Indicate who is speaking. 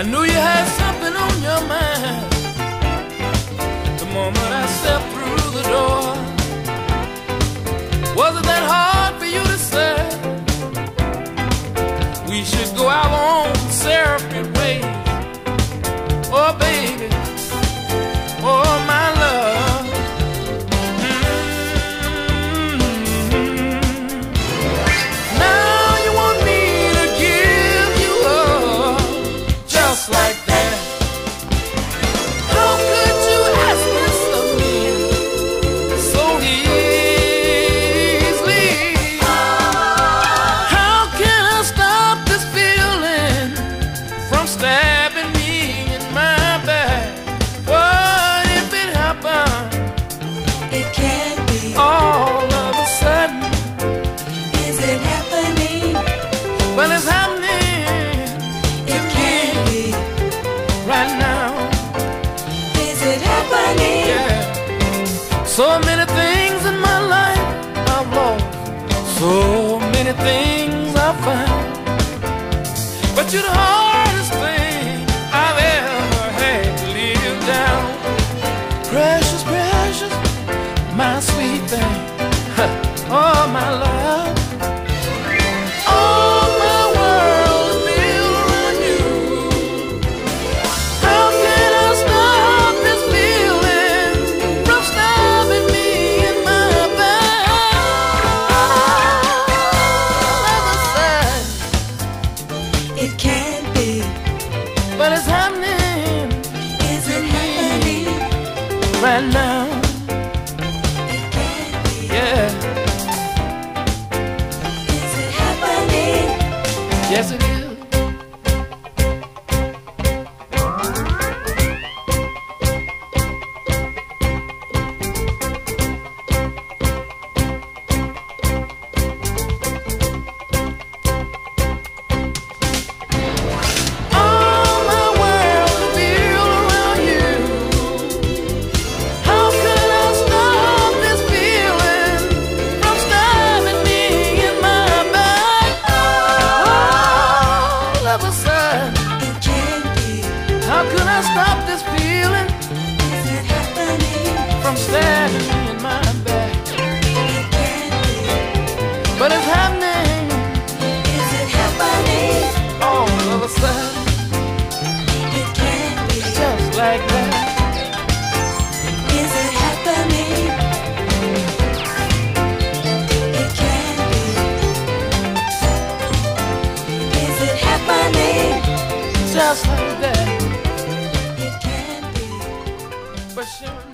Speaker 1: I knew you had something on your mind. The moment I stepped through the door Was it that hard for you to say? We should go our own separate ways. Oh, baby. Well, it's happening.
Speaker 2: It can be
Speaker 1: right now.
Speaker 2: Is it happening?
Speaker 1: Yeah. So many things in my life I've lost. So many things I've found. But
Speaker 2: you'd hold.
Speaker 1: right now. Yeah.
Speaker 2: Is it happening?
Speaker 1: Yes, it is.
Speaker 2: We'll see.
Speaker 1: just like that.
Speaker 2: It can be,
Speaker 1: but sure.